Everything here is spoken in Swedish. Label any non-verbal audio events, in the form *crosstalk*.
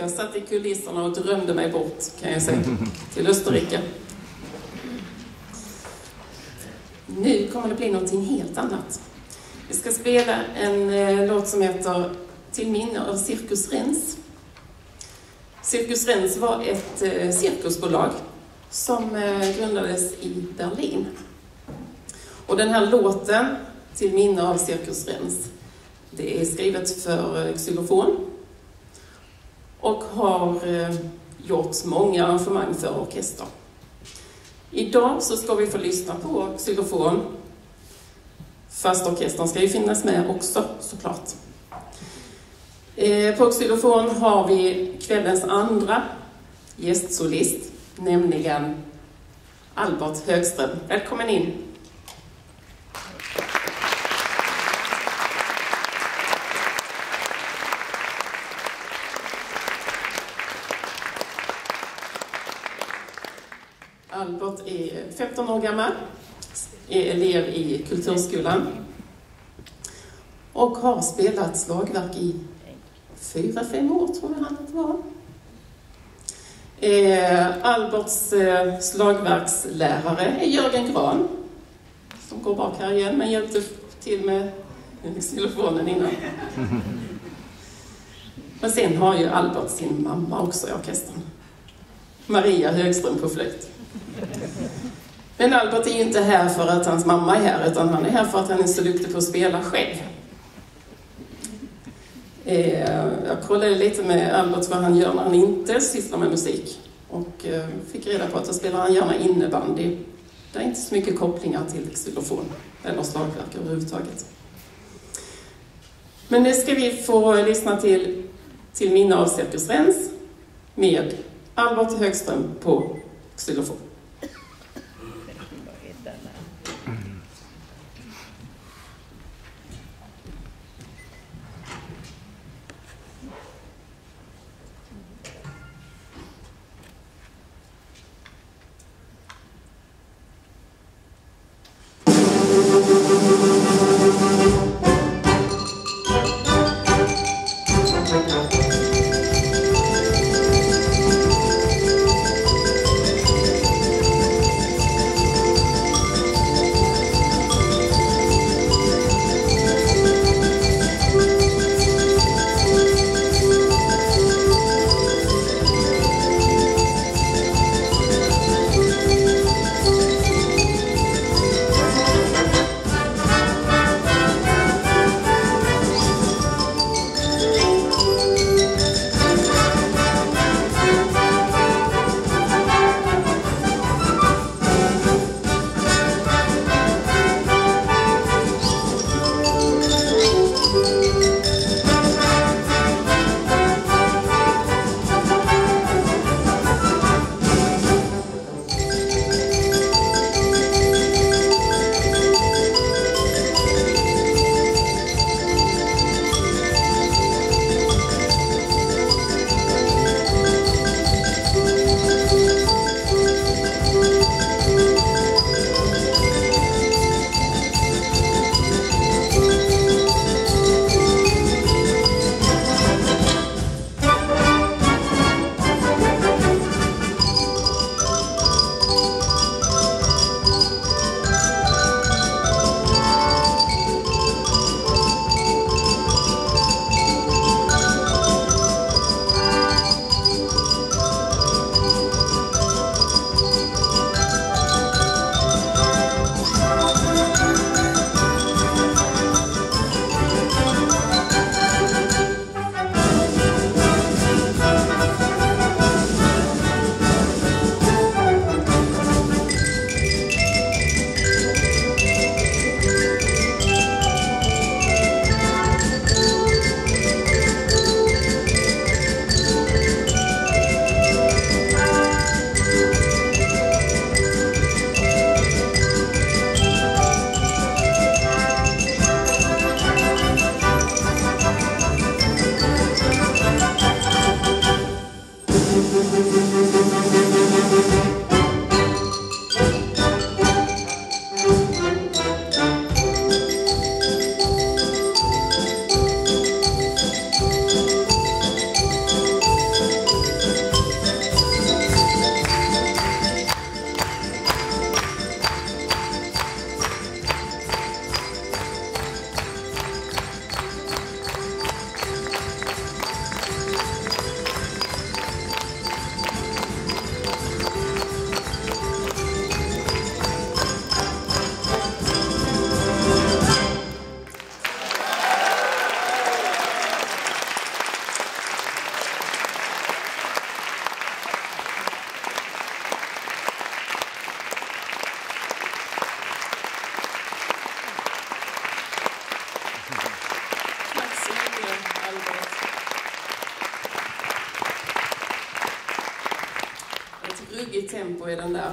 Jag satt i kulisserna och drömde mig bort, kan jag säga, *laughs* till Österrike. Nu kommer det bli någonting helt annat. Vi ska spela en eh, låt som heter Till minne av Cirkus Rens. Cirkus Rens var ett eh, cirkusbolag som eh, grundades i Berlin. Och den här låten, Till minne av Cirkus Rens, det är skrivet för eh, xylofon och har eh, gjort många arrangemang för orkester. Idag så ska vi få lyssna på xylofon, fast orkestern ska ju finnas med också såklart. Eh, på xylofon har vi kvällens andra gästsolist, nämligen Albert Högström. Välkommen in! Albert är 15 år gammal, är elev i Kulturskolan och har spelat slagverk i fyra, fem år tror jag han att det var. Eh, Alberts eh, slagverkslärare är Jörgen Gran, som går bak här igen, men hjälpte till med xylofonen innan. *laughs* Men sen har ju Albert sin mamma också i orkestern. Maria Högström på flöjt. Men Albert är ju inte här för att hans mamma är här, utan han är här för att han är så duktig på att spela själv. Eh, jag kollade lite med Albert vad han gör när han inte sysslar med musik och eh, fick reda på att då spelar han gärna innebandy. Det är inte så mycket kopplingar till xylofon eller slagverk överhuvudtaget. Men nu ska vi få lyssna till Till minne av Cirkus Rens med Albert Högström på xylofon. Thank exempel i den där